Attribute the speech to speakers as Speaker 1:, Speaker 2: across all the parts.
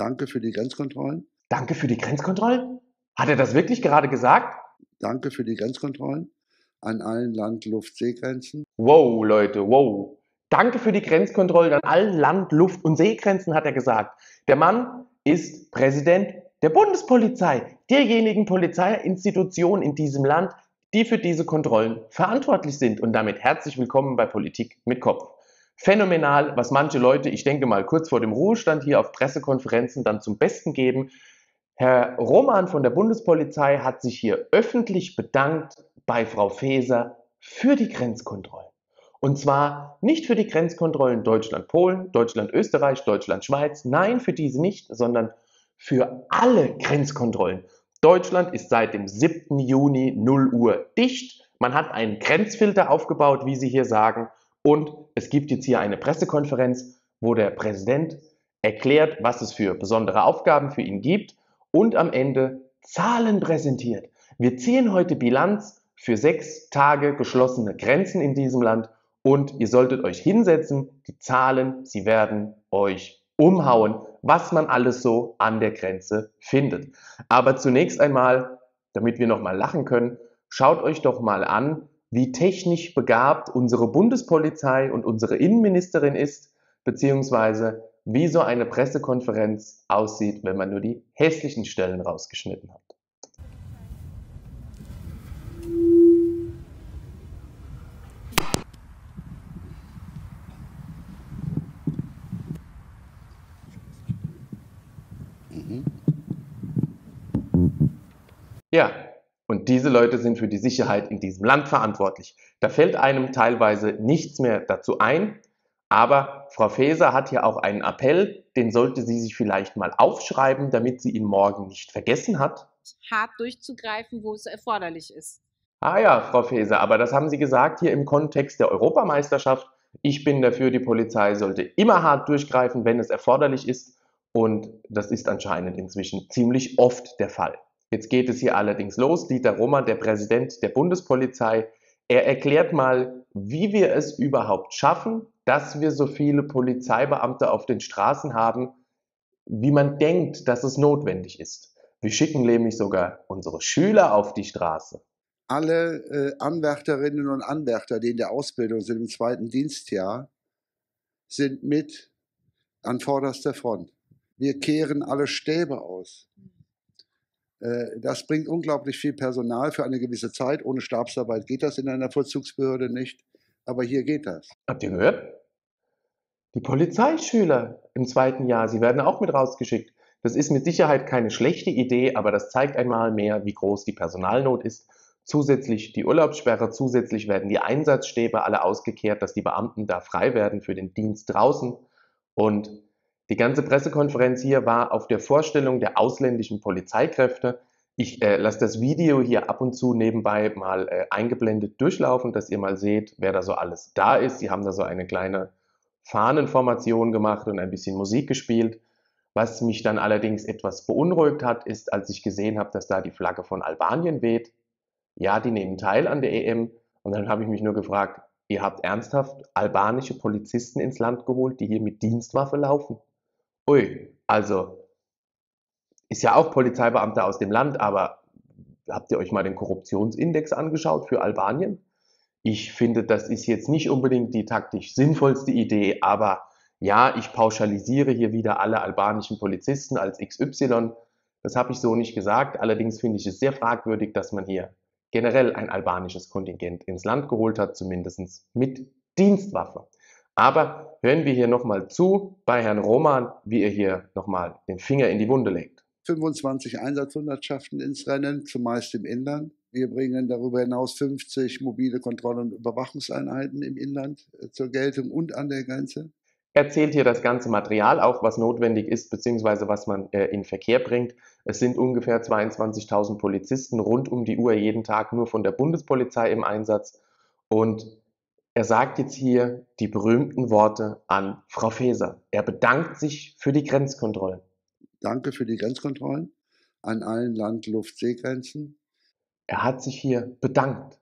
Speaker 1: Danke für die Grenzkontrollen.
Speaker 2: Danke für die Grenzkontrollen? Hat er das wirklich gerade gesagt?
Speaker 1: Danke für die Grenzkontrollen an allen Land-, Luft-, Seegrenzen.
Speaker 2: Wow, Leute, wow. Danke für die Grenzkontrollen an allen Land-, Luft- und Seegrenzen, hat er gesagt. Der Mann ist Präsident der Bundespolizei, derjenigen Polizeiinstitution in diesem Land, die für diese Kontrollen verantwortlich sind. Und damit herzlich willkommen bei Politik mit Kopf. Phänomenal, was manche Leute, ich denke mal kurz vor dem Ruhestand hier auf Pressekonferenzen dann zum Besten geben. Herr Roman von der Bundespolizei hat sich hier öffentlich bedankt bei Frau Faeser für die Grenzkontrollen. Und zwar nicht für die Grenzkontrollen Deutschland-Polen, Deutschland-Österreich, Deutschland-Schweiz, nein, für diese nicht, sondern für alle Grenzkontrollen. Deutschland ist seit dem 7. Juni 0 Uhr dicht. Man hat einen Grenzfilter aufgebaut, wie Sie hier sagen. Und es gibt jetzt hier eine Pressekonferenz, wo der Präsident erklärt, was es für besondere Aufgaben für ihn gibt und am Ende Zahlen präsentiert. Wir ziehen heute Bilanz für sechs Tage geschlossene Grenzen in diesem Land und ihr solltet euch hinsetzen. Die Zahlen, sie werden euch umhauen, was man alles so an der Grenze findet. Aber zunächst einmal, damit wir noch mal lachen können, schaut euch doch mal an, wie technisch begabt unsere Bundespolizei und unsere Innenministerin ist, beziehungsweise wie so eine Pressekonferenz aussieht, wenn man nur die hässlichen Stellen rausgeschnitten hat. Ja, und diese Leute sind für die Sicherheit in diesem Land verantwortlich. Da fällt einem teilweise nichts mehr dazu ein. Aber Frau Faeser hat hier auch einen Appell, den sollte sie sich vielleicht mal aufschreiben, damit sie ihn morgen nicht vergessen hat.
Speaker 3: Hart durchzugreifen, wo es erforderlich ist.
Speaker 2: Ah ja, Frau Faeser, aber das haben Sie gesagt hier im Kontext der Europameisterschaft. Ich bin dafür, die Polizei sollte immer hart durchgreifen, wenn es erforderlich ist. Und das ist anscheinend inzwischen ziemlich oft der Fall. Jetzt geht es hier allerdings los. Dieter Roman, der Präsident der Bundespolizei, er erklärt mal, wie wir es überhaupt schaffen, dass wir so viele Polizeibeamte auf den Straßen haben, wie man denkt, dass es notwendig ist. Wir schicken nämlich sogar unsere Schüler auf die Straße.
Speaker 1: Alle äh, Anwärterinnen und Anwärter, die in der Ausbildung sind im zweiten Dienstjahr, sind mit an vorderster Front. Wir kehren alle Stäbe aus. Äh, das bringt unglaublich viel Personal für eine gewisse Zeit. Ohne Stabsarbeit geht das in einer Vollzugsbehörde nicht. Aber hier geht das.
Speaker 2: Habt ihr gehört? Die Polizeischüler im zweiten Jahr, sie werden auch mit rausgeschickt. Das ist mit Sicherheit keine schlechte Idee, aber das zeigt einmal mehr, wie groß die Personalnot ist. Zusätzlich die Urlaubssperre, zusätzlich werden die Einsatzstäbe alle ausgekehrt, dass die Beamten da frei werden für den Dienst draußen. Und die ganze Pressekonferenz hier war auf der Vorstellung der ausländischen Polizeikräfte. Ich äh, lasse das Video hier ab und zu nebenbei mal äh, eingeblendet durchlaufen, dass ihr mal seht, wer da so alles da ist. Sie haben da so eine kleine Fahnenformation gemacht und ein bisschen Musik gespielt. Was mich dann allerdings etwas beunruhigt hat, ist, als ich gesehen habe, dass da die Flagge von Albanien weht. Ja, die nehmen teil an der EM. Und dann habe ich mich nur gefragt, ihr habt ernsthaft albanische Polizisten ins Land geholt, die hier mit Dienstwaffe laufen? Ui, also ist ja auch Polizeibeamter aus dem Land, aber habt ihr euch mal den Korruptionsindex angeschaut für Albanien? Ich finde, das ist jetzt nicht unbedingt die taktisch sinnvollste Idee, aber ja, ich pauschalisiere hier wieder alle albanischen Polizisten als XY. Das habe ich so nicht gesagt. Allerdings finde ich es sehr fragwürdig, dass man hier generell ein albanisches Kontingent ins Land geholt hat, zumindest mit Dienstwaffe. Aber hören wir hier nochmal zu bei Herrn Roman, wie er hier nochmal den Finger in die Wunde legt.
Speaker 1: 25 Einsatzhundertschaften ins Rennen, zumeist im Inland. Wir bringen darüber hinaus 50 mobile Kontroll- und Überwachungseinheiten im Inland äh, zur Geltung und an der Grenze.
Speaker 2: Er zählt hier das ganze Material auf, was notwendig ist, beziehungsweise was man äh, in Verkehr bringt. Es sind ungefähr 22.000 Polizisten rund um die Uhr jeden Tag nur von der Bundespolizei im Einsatz. Und er sagt jetzt hier die berühmten Worte an Frau Faeser. Er bedankt sich für die Grenzkontrollen.
Speaker 1: Danke für die Grenzkontrollen an allen Land-, Luft-, Seegrenzen.
Speaker 2: Er hat sich hier bedankt.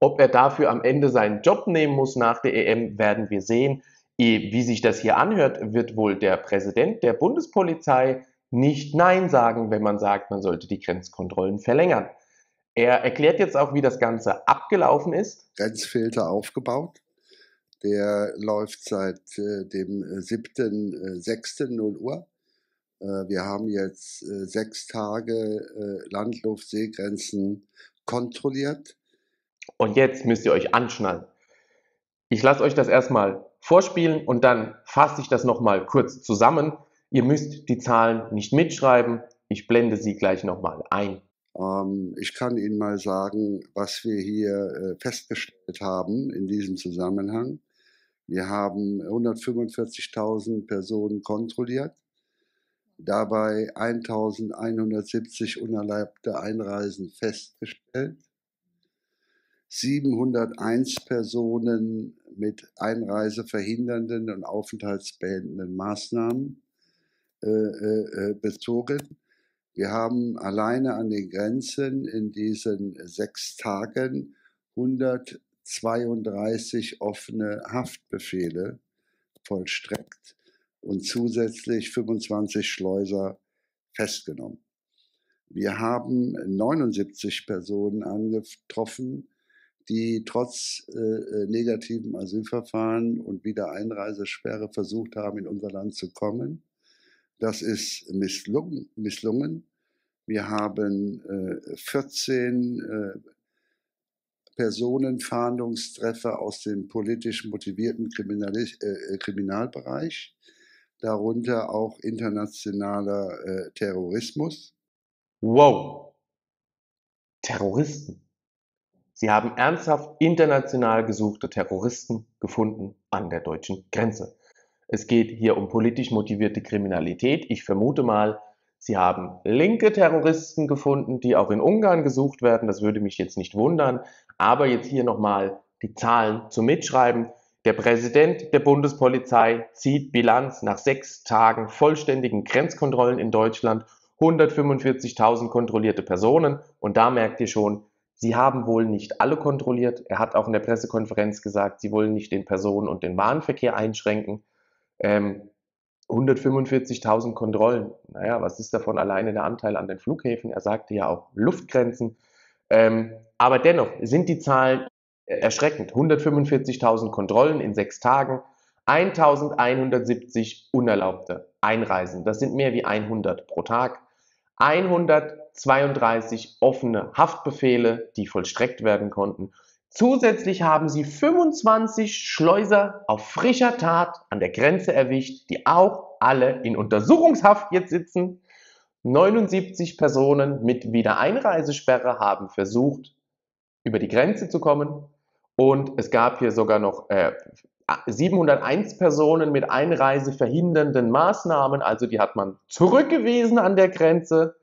Speaker 2: Ob er dafür am Ende seinen Job nehmen muss nach der EM, werden wir sehen. Wie sich das hier anhört, wird wohl der Präsident der Bundespolizei nicht Nein sagen, wenn man sagt, man sollte die Grenzkontrollen verlängern. Er erklärt jetzt auch, wie das Ganze abgelaufen ist.
Speaker 1: Grenzfilter aufgebaut. Der läuft seit äh, dem 7.6. 0 Uhr. Äh, wir haben jetzt äh, sechs Tage äh, Landluft-Seegrenzen kontrolliert.
Speaker 2: Und jetzt müsst ihr euch anschnallen. Ich lasse euch das erstmal vorspielen und dann fasse ich das nochmal kurz zusammen. Ihr müsst die Zahlen nicht mitschreiben. Ich blende sie gleich nochmal ein.
Speaker 1: Ähm, ich kann Ihnen mal sagen, was wir hier äh, festgestellt haben in diesem Zusammenhang. Wir haben 145.000 Personen kontrolliert, dabei 1.170 unerlaubte Einreisen festgestellt. 701 Personen mit einreiseverhindernden und aufenthaltsbeendenden Maßnahmen äh, äh, äh, bezogen. Wir haben alleine an den Grenzen in diesen sechs Tagen 132 offene Haftbefehle vollstreckt und zusätzlich 25 Schleuser festgenommen. Wir haben 79 Personen angetroffen, die trotz äh, äh, negativem Asylverfahren und Wiedereinreisesperre versucht haben, in unser Land zu kommen. Das ist misslungen. misslungen. Wir haben äh, 14 äh, Personenfahndungstreffer aus dem politisch motivierten Kriminali äh, äh, Kriminalbereich, darunter auch internationaler äh, Terrorismus.
Speaker 2: Wow. Terroristen. Sie haben ernsthaft international gesuchte Terroristen gefunden an der deutschen Grenze. Es geht hier um politisch motivierte Kriminalität. Ich vermute mal, Sie haben linke Terroristen gefunden, die auch in Ungarn gesucht werden. Das würde mich jetzt nicht wundern. Aber jetzt hier nochmal die Zahlen zum Mitschreiben. Der Präsident der Bundespolizei zieht Bilanz nach sechs Tagen vollständigen Grenzkontrollen in Deutschland. 145.000 kontrollierte Personen. Und da merkt ihr schon, Sie haben wohl nicht alle kontrolliert. Er hat auch in der Pressekonferenz gesagt, Sie wollen nicht den Personen- und den Warenverkehr einschränken. Ähm, 145.000 Kontrollen. Naja, was ist davon alleine der Anteil an den Flughäfen? Er sagte ja auch Luftgrenzen. Ähm, aber dennoch sind die Zahlen erschreckend. 145.000 Kontrollen in sechs Tagen, 1.170 unerlaubte Einreisen. Das sind mehr wie 100 pro Tag. 132 offene Haftbefehle, die vollstreckt werden konnten. Zusätzlich haben sie 25 Schleuser auf frischer Tat an der Grenze erwischt, die auch alle in Untersuchungshaft jetzt sitzen. 79 Personen mit Wiedereinreisesperre haben versucht, über die Grenze zu kommen. Und es gab hier sogar noch äh, 701 Personen mit einreiseverhindernden Maßnahmen, also die hat man zurückgewiesen an der Grenze.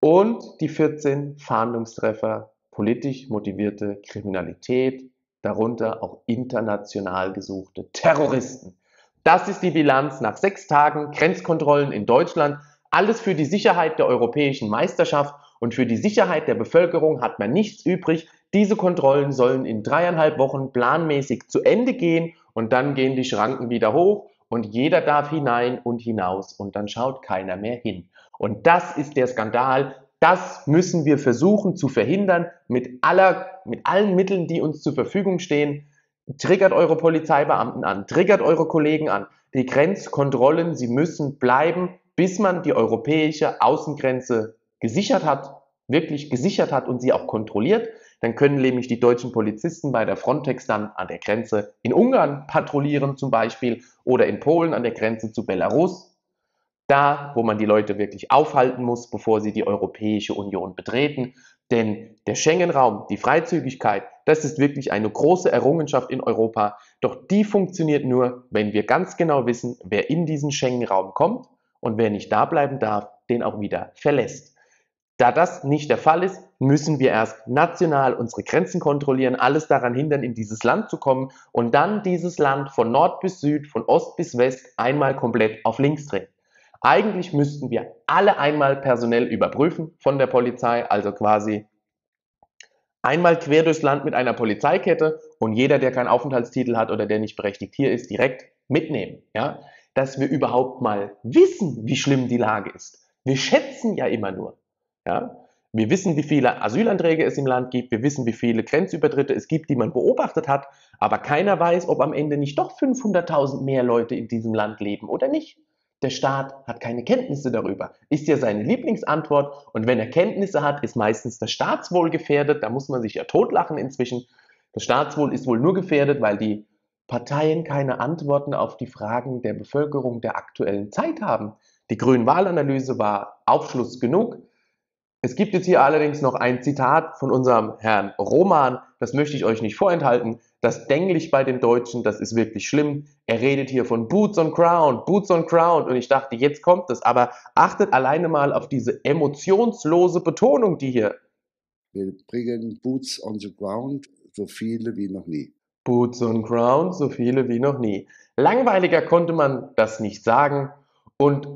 Speaker 2: Und die 14 Fahndungstreffer politisch motivierte Kriminalität, darunter auch international gesuchte Terroristen. Das ist die Bilanz nach sechs Tagen Grenzkontrollen in Deutschland. Alles für die Sicherheit der europäischen Meisterschaft und für die Sicherheit der Bevölkerung hat man nichts übrig. Diese Kontrollen sollen in dreieinhalb Wochen planmäßig zu Ende gehen und dann gehen die Schranken wieder hoch und jeder darf hinein und hinaus und dann schaut keiner mehr hin. Und das ist der Skandal. Das müssen wir versuchen zu verhindern mit, aller, mit allen Mitteln, die uns zur Verfügung stehen. Triggert eure Polizeibeamten an, triggert eure Kollegen an. Die Grenzkontrollen, sie müssen bleiben, bis man die europäische Außengrenze gesichert hat, wirklich gesichert hat und sie auch kontrolliert. Dann können nämlich die deutschen Polizisten bei der Frontex dann an der Grenze in Ungarn patrouillieren zum Beispiel oder in Polen an der Grenze zu Belarus. Da, wo man die Leute wirklich aufhalten muss, bevor sie die Europäische Union betreten. Denn der Schengen-Raum, die Freizügigkeit, das ist wirklich eine große Errungenschaft in Europa. Doch die funktioniert nur, wenn wir ganz genau wissen, wer in diesen Schengen-Raum kommt und wer nicht da bleiben darf, den auch wieder verlässt. Da das nicht der Fall ist, müssen wir erst national unsere Grenzen kontrollieren, alles daran hindern, in dieses Land zu kommen und dann dieses Land von Nord bis Süd, von Ost bis West einmal komplett auf links drehen. Eigentlich müssten wir alle einmal personell überprüfen von der Polizei, also quasi einmal quer durchs Land mit einer Polizeikette und jeder, der keinen Aufenthaltstitel hat oder der nicht berechtigt hier ist, direkt mitnehmen. Ja? dass wir überhaupt mal wissen, wie schlimm die Lage ist. Wir schätzen ja immer nur. Ja? Wir wissen, wie viele Asylanträge es im Land gibt, wir wissen, wie viele Grenzübertritte es gibt, die man beobachtet hat, aber keiner weiß, ob am Ende nicht doch 500.000 mehr Leute in diesem Land leben oder nicht. Der Staat hat keine Kenntnisse darüber. Ist ja seine Lieblingsantwort. Und wenn er Kenntnisse hat, ist meistens das Staatswohl gefährdet. Da muss man sich ja totlachen inzwischen. Das Staatswohl ist wohl nur gefährdet, weil die Parteien keine Antworten auf die Fragen der Bevölkerung der aktuellen Zeit haben. Die Grün-Wahlanalyse war Aufschluss genug. Es gibt jetzt hier allerdings noch ein Zitat von unserem Herrn Roman, das möchte ich euch nicht vorenthalten. Das Denglisch bei den Deutschen, das ist wirklich schlimm. Er redet hier von Boots on Ground, Boots on Ground und ich dachte, jetzt kommt es, aber achtet alleine mal auf diese emotionslose Betonung, die hier.
Speaker 1: Wir bringen Boots on the Ground, so viele wie noch nie.
Speaker 2: Boots on Ground, so viele wie noch nie. Langweiliger konnte man das nicht sagen und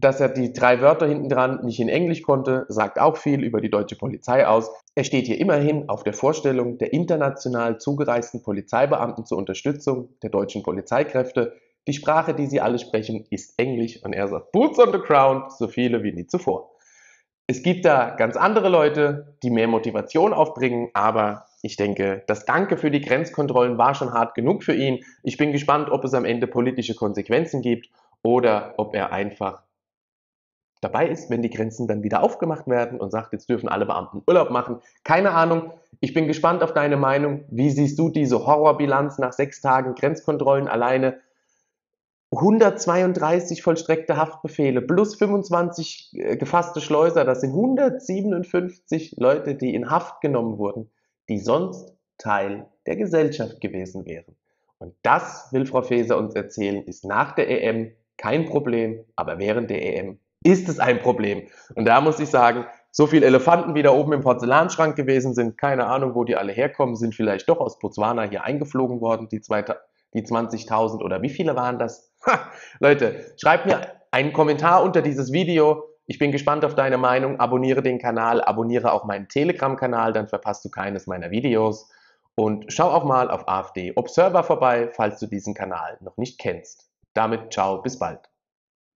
Speaker 2: dass er die drei Wörter hinten dran nicht in Englisch konnte, sagt auch viel über die deutsche Polizei aus. Er steht hier immerhin auf der Vorstellung der international zugereisten Polizeibeamten zur Unterstützung der deutschen Polizeikräfte. Die Sprache, die sie alle sprechen, ist Englisch und er sagt Boots on the ground, so viele wie nie zuvor. Es gibt da ganz andere Leute, die mehr Motivation aufbringen, aber ich denke, das Danke für die Grenzkontrollen war schon hart genug für ihn. Ich bin gespannt, ob es am Ende politische Konsequenzen gibt oder ob er einfach dabei ist, wenn die Grenzen dann wieder aufgemacht werden und sagt, jetzt dürfen alle Beamten Urlaub machen. Keine Ahnung. Ich bin gespannt auf deine Meinung. Wie siehst du diese Horrorbilanz nach sechs Tagen Grenzkontrollen alleine? 132 vollstreckte Haftbefehle plus 25 äh, gefasste Schleuser. Das sind 157 Leute, die in Haft genommen wurden, die sonst Teil der Gesellschaft gewesen wären. Und das, will Frau Faeser uns erzählen, ist nach der EM kein Problem, aber während der EM ist es ein Problem. Und da muss ich sagen, so viele Elefanten, wie da oben im Porzellanschrank gewesen sind, keine Ahnung, wo die alle herkommen, sind vielleicht doch aus Botswana hier eingeflogen worden, die, die 20.000 oder wie viele waren das? Ha, Leute, schreibt mir einen Kommentar unter dieses Video. Ich bin gespannt auf deine Meinung. Abonniere den Kanal, abonniere auch meinen Telegram-Kanal, dann verpasst du keines meiner Videos. Und schau auch mal auf AfD Observer vorbei, falls du diesen Kanal noch nicht kennst. Damit ciao, bis bald.